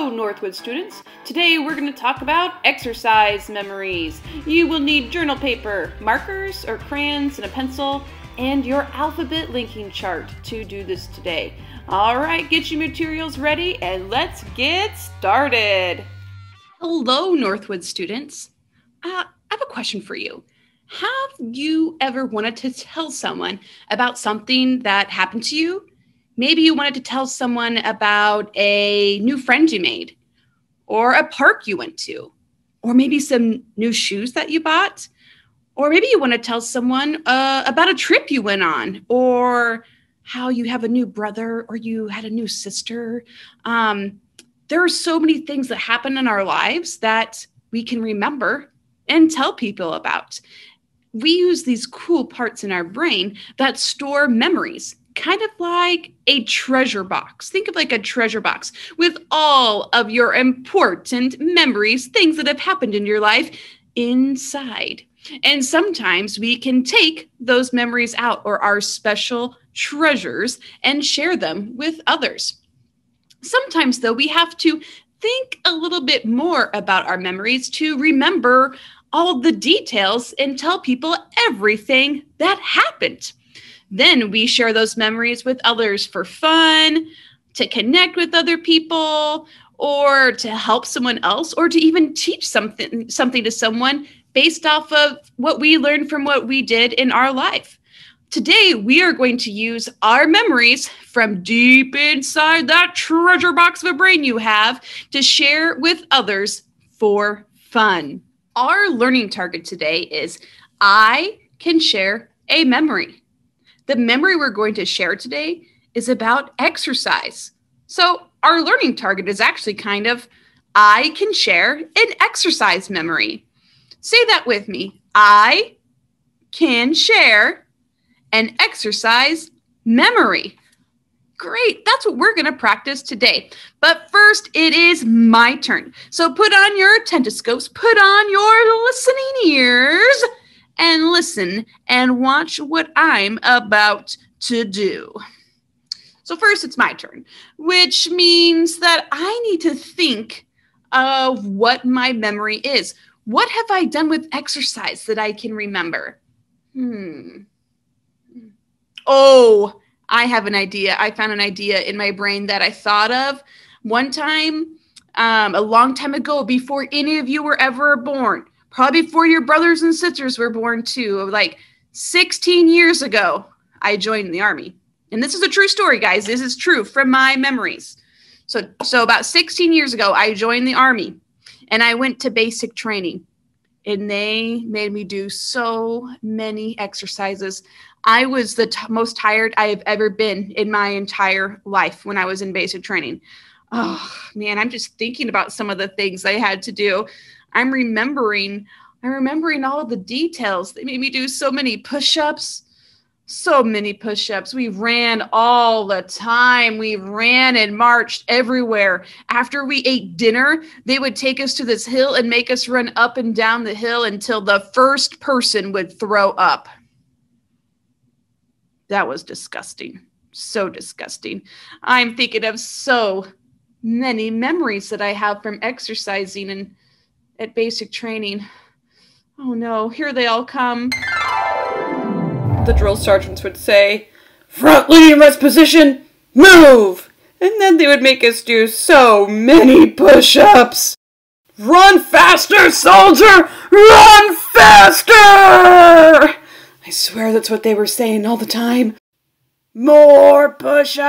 Hello, Northwood students. Today we're going to talk about exercise memories. You will need journal paper, markers or crayons, and a pencil, and your alphabet linking chart to do this today. All right, get your materials ready and let's get started. Hello, Northwood students. Uh, I have a question for you. Have you ever wanted to tell someone about something that happened to you Maybe you wanted to tell someone about a new friend you made, or a park you went to, or maybe some new shoes that you bought, or maybe you want to tell someone uh, about a trip you went on, or how you have a new brother or you had a new sister. Um, there are so many things that happen in our lives that we can remember and tell people about. We use these cool parts in our brain that store memories kind of like a treasure box. Think of like a treasure box with all of your important memories, things that have happened in your life inside. And sometimes we can take those memories out or our special treasures and share them with others. Sometimes, though, we have to think a little bit more about our memories to remember all the details and tell people everything that happened. Then we share those memories with others for fun, to connect with other people, or to help someone else, or to even teach something something to someone based off of what we learned from what we did in our life. Today, we are going to use our memories from deep inside that treasure box of a brain you have to share with others for fun. Our learning target today is I can share a memory. The memory we're going to share today is about exercise. So, our learning target is actually kind of I can share an exercise memory. Say that with me. I can share an exercise memory. Great. That's what we're going to practice today. But first, it is my turn. So put on your attendoscopes, put on your listening ears, and listen and watch what I'm about to do. So, first, it's my turn, which means that I need to think of what my memory is. What have I done with exercise that I can remember? Hmm. Oh, I have an idea. I found an idea in my brain that I thought of one time, um, a long time ago, before any of you were ever born probably before your brothers and sisters were born too. Like 16 years ago, I joined the army. And this is a true story, guys. This is true from my memories. So, so about 16 years ago, I joined the army and I went to basic training. And they made me do so many exercises. I was the t- most tired I have ever been in my entire life when I was in basic training. Oh man, I'm just thinking about some of the things I had to do. I'm remembering, I'm remembering all the details. They made me do so many push-ups, so many push-ups. We ran all the time. We ran and marched everywhere. After we ate dinner, they would take us to this hill and make us run up and down the hill until the first person would throw up. That was disgusting. So disgusting. I'm thinking of so many memories that I have from exercising and at basic training. Oh no, here they all come. The drill sergeants would say, Front leading rest position, move! And then they would make us do so many push ups. Run faster, soldier! Run faster! I swear that's what they were saying all the time. More push ups!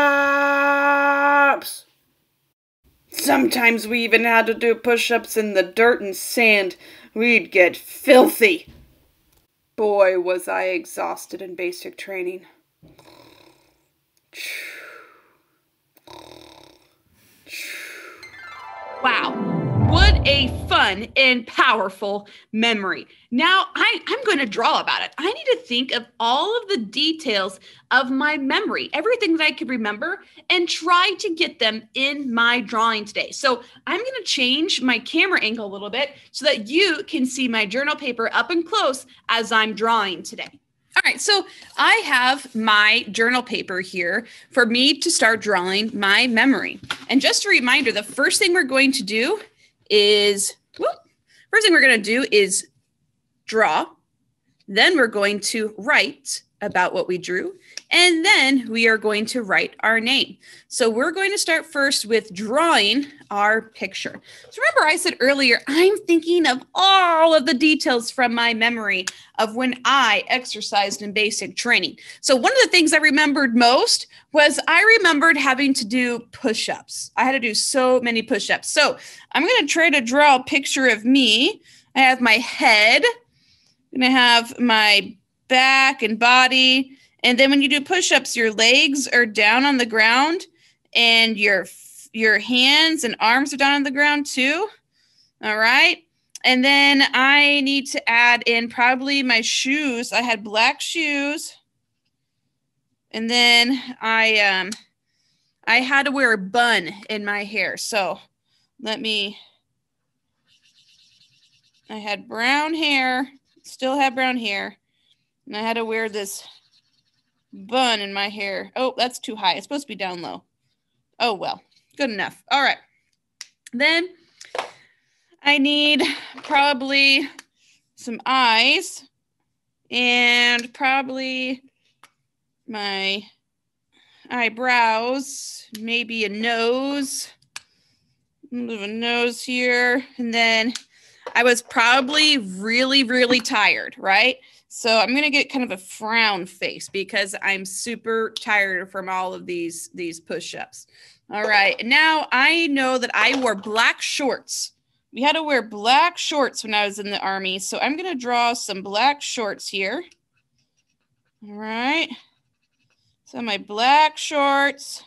Sometimes we even had to do push ups in the dirt and sand. We'd get filthy. Boy, was I exhausted in basic training. Wow. What a fun and powerful memory. Now I, I'm going to draw about it. I need to think of all of the details of my memory, everything that I could remember, and try to get them in my drawing today. So I'm going to change my camera angle a little bit so that you can see my journal paper up and close as I'm drawing today. All right, so I have my journal paper here for me to start drawing my memory. And just a reminder, the first thing we're going to do is, whoop, first thing we're going to do is draw. Then we're going to write about what we drew. And then we are going to write our name. So we're going to start first with drawing our picture. So remember I said earlier, I'm thinking of all of the details from my memory of when I exercised in basic training. So one of the things I remembered most was I remembered having to do push-ups. I had to do so many push-ups. So I'm going to try to draw a picture of me. I have my head. And I'm going to have my back and body and then when you do push-ups, your legs are down on the ground and your your hands and arms are down on the ground too. All right. And then I need to add in probably my shoes. I had black shoes. And then I um I had to wear a bun in my hair. So let me I had brown hair, still have brown hair. And I had to wear this bun in my hair. Oh, that's too high. It's supposed to be down low. Oh, well, good enough. All right. Then I need probably some eyes and probably my eyebrows, maybe a nose, a little nose here. And then I was probably really, really tired, right? So I'm going to get kind of a frown face because I'm super tired from all of these these push-ups. All right. Now I know that I wore black shorts. We had to wear black shorts when I was in the army. So I'm going to draw some black shorts here. All right. So my black shorts.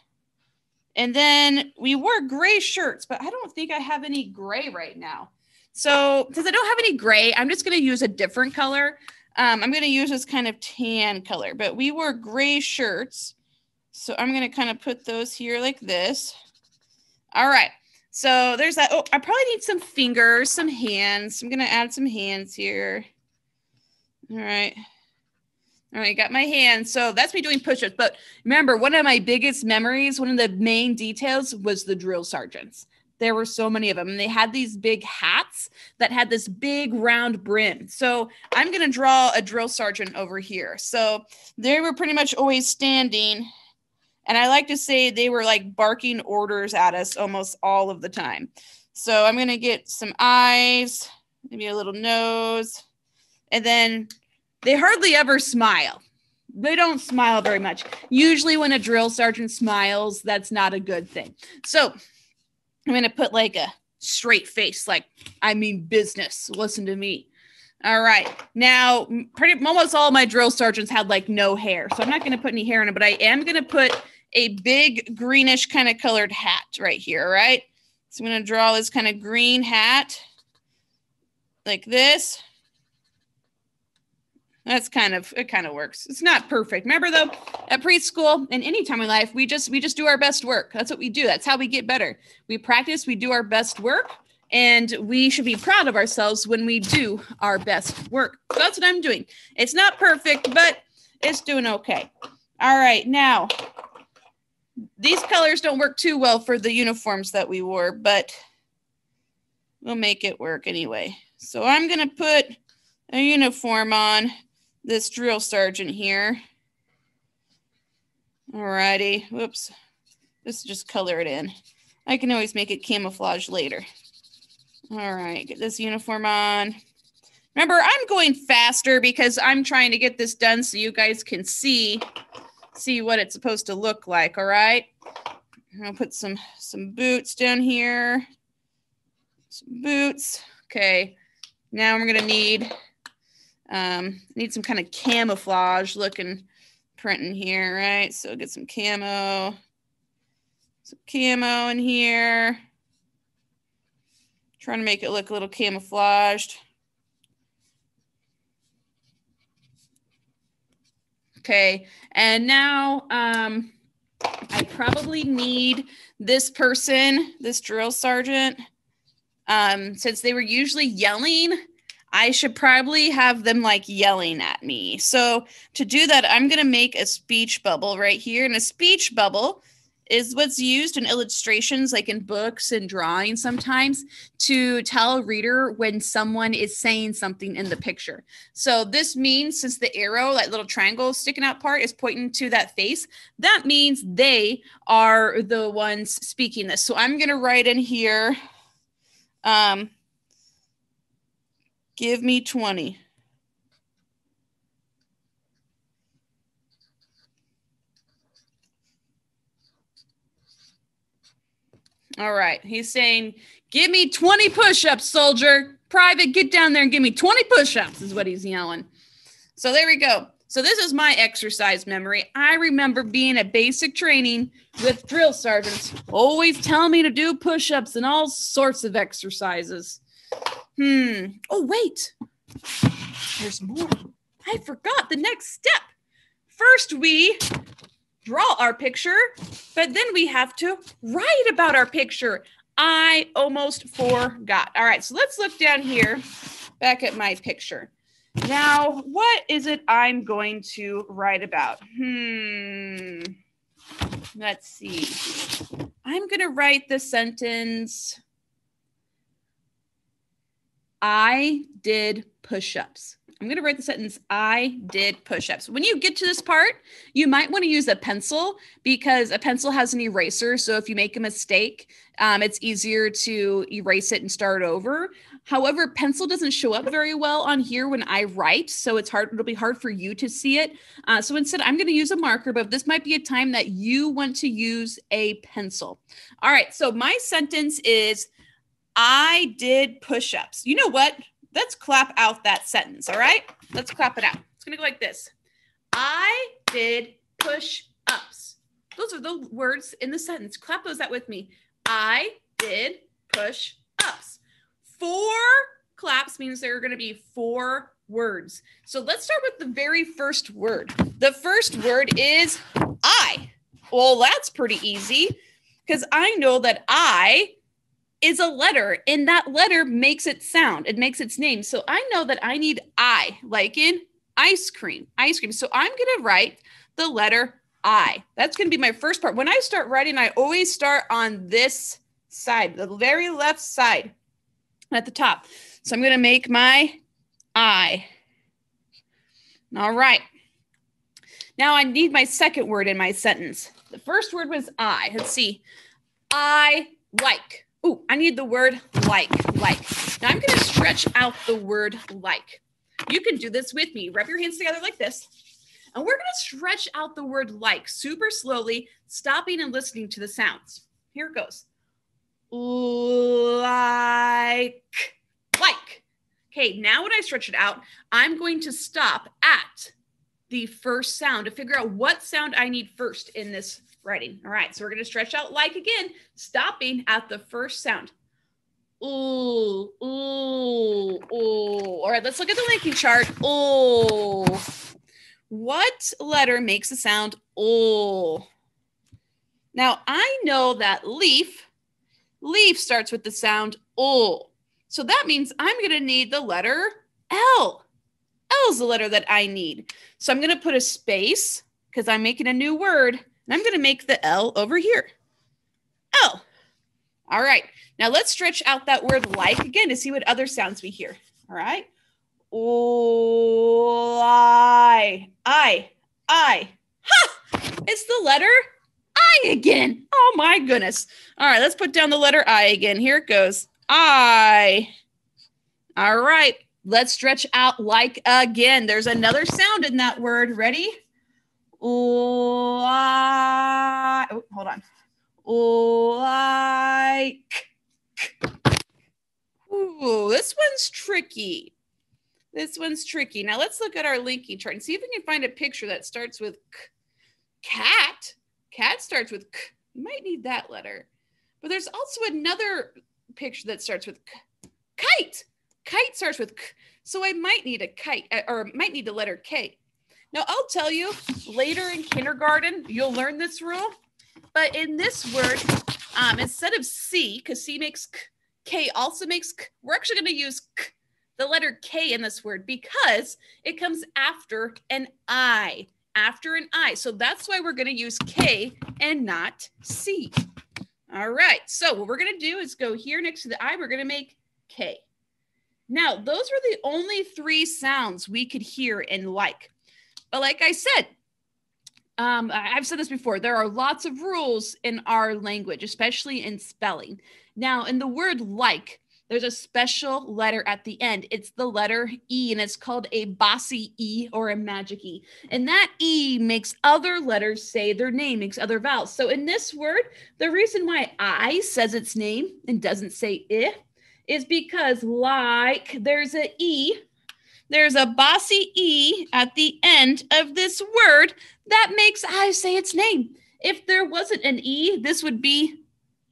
And then we wore gray shirts, but I don't think I have any gray right now. So since I don't have any gray, I'm just going to use a different color. Um, I'm going to use this kind of tan color, but we wore gray shirts. So I'm going to kind of put those here like this. All right. So there's that. Oh, I probably need some fingers, some hands. I'm going to add some hands here. All right. All right, got my hands. So that's me doing push-ups. But remember, one of my biggest memories, one of the main details was the drill sergeants. There were so many of them. And they had these big hats that had this big round brim. So I'm going to draw a drill sergeant over here. So they were pretty much always standing. And I like to say they were like barking orders at us almost all of the time. So I'm going to get some eyes, maybe a little nose. And then they hardly ever smile. They don't smile very much. Usually, when a drill sergeant smiles, that's not a good thing. So I'm to put like a straight face, like, I mean business. Listen to me. All right. Now, pretty almost all my drill sergeants had like no hair. So I'm not going to put any hair in it, but I am going to put a big greenish kind of colored hat right here. All right, So I'm going to draw this kind of green hat like this. That's kind of it kind of works. It's not perfect. Remember though, at preschool and any time in life, we just we just do our best work. That's what we do. That's how we get better. We practice, we do our best work, and we should be proud of ourselves when we do our best work. So that's what I'm doing. It's not perfect, but it's doing okay. All right, now these colors don't work too well for the uniforms that we wore, but we'll make it work anyway. So I'm gonna put a uniform on this drill sergeant here. Alrighty, whoops. Let's just color it in. I can always make it camouflage later. All right, get this uniform on. Remember, I'm going faster because I'm trying to get this done so you guys can see see what it's supposed to look like, all right? I'll put some some boots down here. Some boots. Okay. Now I'm going to need um, need some kind of camouflage looking print in here, right? So get some camo, some camo in here. Trying to make it look a little camouflaged. Okay, and now um, I probably need this person, this drill sergeant, um, since they were usually yelling I should probably have them like yelling at me. So to do that, I'm going to make a speech bubble right here. And a speech bubble is what's used in illustrations, like in books and drawings sometimes, to tell a reader when someone is saying something in the picture. So this means since the arrow, that little triangle sticking out part, is pointing to that face, that means they are the ones speaking this. So I'm going to write in here, um, give me 20. All right. He's saying, Give me 20 push ups, soldier. Private, get down there and give me 20 push ups, is what he's yelling. So there we go. So this is my exercise memory. I remember being at basic training with drill sergeants, always telling me to do push ups and all sorts of exercises. Hmm. Oh, wait. There's more. I forgot the next step. First, we draw our picture, but then we have to write about our picture. I almost forgot. All right, so let's look down here back at my picture. Now, what is it I'm going to write about? Hmm. Let's see. I'm going to write the sentence I did push ups. I'm going to write the sentence I did push ups. When you get to this part, you might want to use a pencil because a pencil has an eraser. So if you make a mistake, um, it's easier to erase it and start over. However, pencil doesn't show up very well on here when I write, so it's hard. It'll be hard for you to see it. Uh, so instead, I'm going to use a marker, but this might be a time that you want to use a pencil. All right. So my sentence is, I did push-ups. You know what? Let's clap out that sentence, all right? Let's clap it out. It's gonna go like this. I did push ups. Those are the words in the sentence. Clap those out with me. I did push ups. Four claps means there are gonna be four words. So let's start with the very first word. The first word is I. Well, that's pretty easy because I know that I is a letter and that letter makes it sound it makes its name. So i know that i need i like in ice cream ice cream. So i'm going to write the letter i. That's going to be my first part. When i start writing i always start on this side the very left side at the top. So i'm going to make my i. All right. Now i need my second word in my sentence. The first word was i. Let's see. I like Oh, I need the word like, like. Now I'm going to stretch out the word like. You can do this with me. Rub your hands together like this. And we're going to stretch out the word like super slowly, stopping and listening to the sounds. Here it goes. Like, like. Okay, now when I stretch it out, I'm going to stop at the first sound to figure out what sound I need first in this writing. All right, so we're going to stretch out like again, stopping at the first sound. Ooh, ooh, ooh. All right, let's look at the linking chart. Ooh. What letter makes the sound ooh? Now, I know that leaf, leaf starts with the sound ooh. So that means I'm going to need the letter L. L is the letter that I need. So I'm going to put a space because I'm making a new word and I'm going to make the L over here. L. All right. Now let's stretch out that word like again to see what other sounds we hear. All right. I, I, I. Ha! It's the letter I again. Oh my goodness. All right, let's put down the letter I again. Here it goes. I. All right, let's stretch out like again. There's another sound in that word. Ready? like, oh, hold on. Like. Ooh, this one's tricky. This one's tricky. Now let's look at our linking chart and see if we can find a picture that starts with k. cat. Cat starts with k. You might need that letter. But there's also another picture that starts with k. kite. Kite starts with k. So I might need a kite uh, or might need the letter K. Now, I'll tell you later in kindergarten, you'll learn this rule. But in this word, um, instead of C, because C makes K, K also makes K, we're actually going to use K. the letter K in this word because it comes after an I, after an I. So that's why we're going to use K and not C. All right. So what we're going to do is go here next to the I. We're going to make K. Now, those were the only three sounds we could hear and like. But like I said, um, I've said this before, there are lots of rules in our language, especially in spelling. Now, in the word like, there's a special letter at the end. It's the letter E, and it's called a bossy E or a magic E. And that E makes other letters say their name, makes other vowels. So in this word, the reason why I says its name and doesn't say I is because, like, there's a E there's a bossy E at the end of this word that makes I say its name. If there wasn't an E, this would be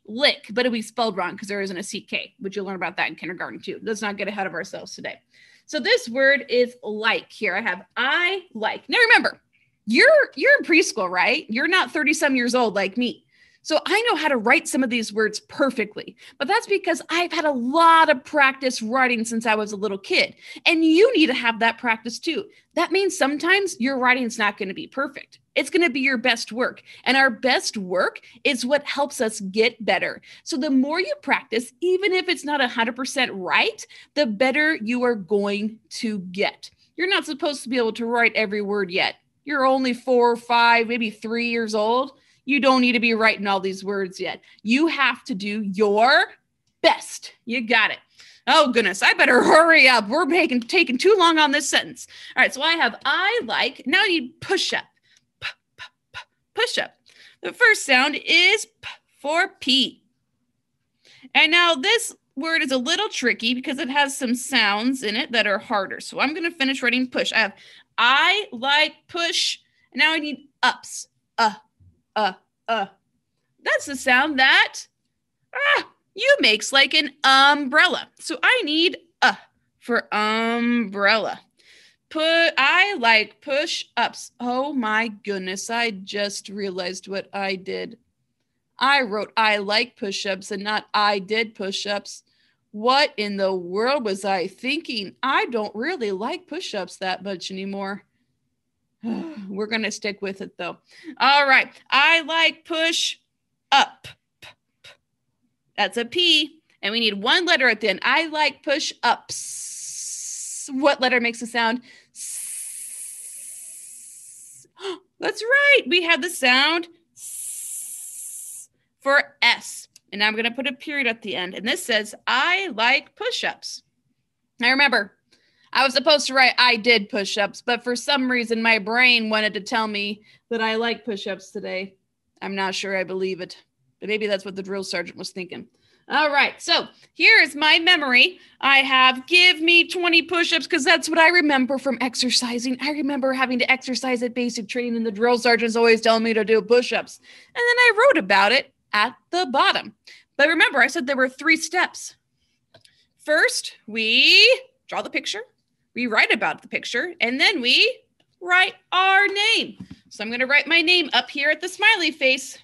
lick, but it'd be spelled wrong because there isn't a CK, which you'll learn about that in kindergarten too. Let's not get ahead of ourselves today. So this word is like here. I have I like. Now remember, you're you're in preschool, right? You're not 30 some years old like me. So I know how to write some of these words perfectly, but that's because I've had a lot of practice writing since I was a little kid. And you need to have that practice too. That means sometimes your writing's not going to be perfect. It's going to be your best work. And our best work is what helps us get better. So the more you practice, even if it's not 100% right, the better you are going to get. You're not supposed to be able to write every word yet. You're only four, five, maybe three years old you don't need to be writing all these words yet. You have to do your best. You got it. Oh goodness, I better hurry up. We're making taking too long on this sentence. All right, so I have I like. Now you push up. P, p, p, push up. The first sound is p for P. And now this word is a little tricky because it has some sounds in it that are harder. So I'm going to finish writing push. I have I like push. And Now I need ups. Uh, uh, uh. That's the sound that ah, you makes like an umbrella. So I need uh for umbrella. Put I like push ups. Oh my goodness, I just realized what I did. I wrote I like push ups and not I did push ups. What in the world was I thinking? I don't really like push ups that much anymore. We're going to stick with it though. All right. I like push up. That's a P. And we need one letter at the end. I like push ups. What letter makes a sound? That's right. We have the sound for S. And I'm going to put a period at the end. And this says, I like push ups. Now remember, I was supposed to write I did push ups, but for some reason my brain wanted to tell me that I like push ups today. I'm not sure I believe it, but maybe that's what the drill sergeant was thinking. All right, so here is my memory. I have give me 20 push ups because that's what I remember from exercising. I remember having to exercise at basic training, and the drill sergeant's always telling me to do push ups. And then I wrote about it at the bottom. But remember, I said there were three steps. First, we draw the picture, we write about the picture, and then we write our name. So I'm going to write my name up here at the smiley face.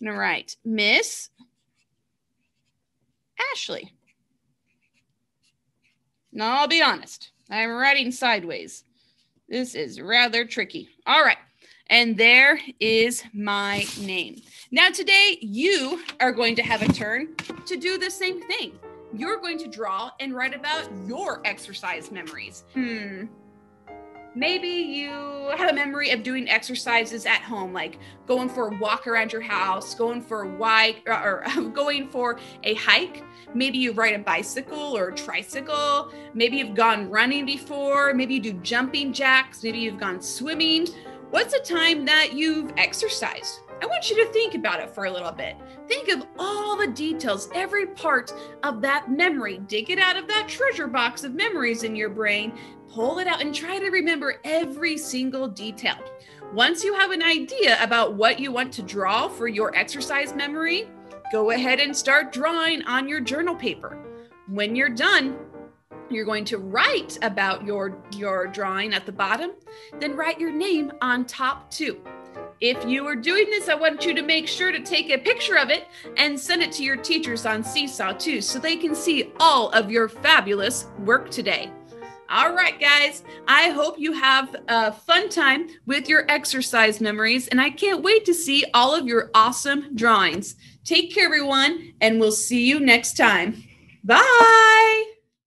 I'm going to write Miss Ashley. Now, I'll be honest, I'm writing sideways. This is rather tricky. All right. And there is my name. Now, today, you are going to have a turn to do the same thing you're going to draw and write about your exercise memories. Hmm. Maybe you have a memory of doing exercises at home, like going for a walk around your house, going for a or, or going for a hike. Maybe you ride a bicycle or a tricycle. Maybe you've gone running before. Maybe you do jumping jacks. Maybe you've gone swimming. What's a time that you've exercised? I want you to think about it for a little bit. Think of all the details, every part of that memory. Dig it out of that treasure box of memories in your brain, pull it out, and try to remember every single detail. Once you have an idea about what you want to draw for your exercise memory, go ahead and start drawing on your journal paper. When you're done, you're going to write about your your drawing at the bottom then write your name on top too if you are doing this, I want you to make sure to take a picture of it and send it to your teachers on Seesaw too, so they can see all of your fabulous work today. All right, guys, I hope you have a fun time with your exercise memories, and I can't wait to see all of your awesome drawings. Take care, everyone, and we'll see you next time. Bye.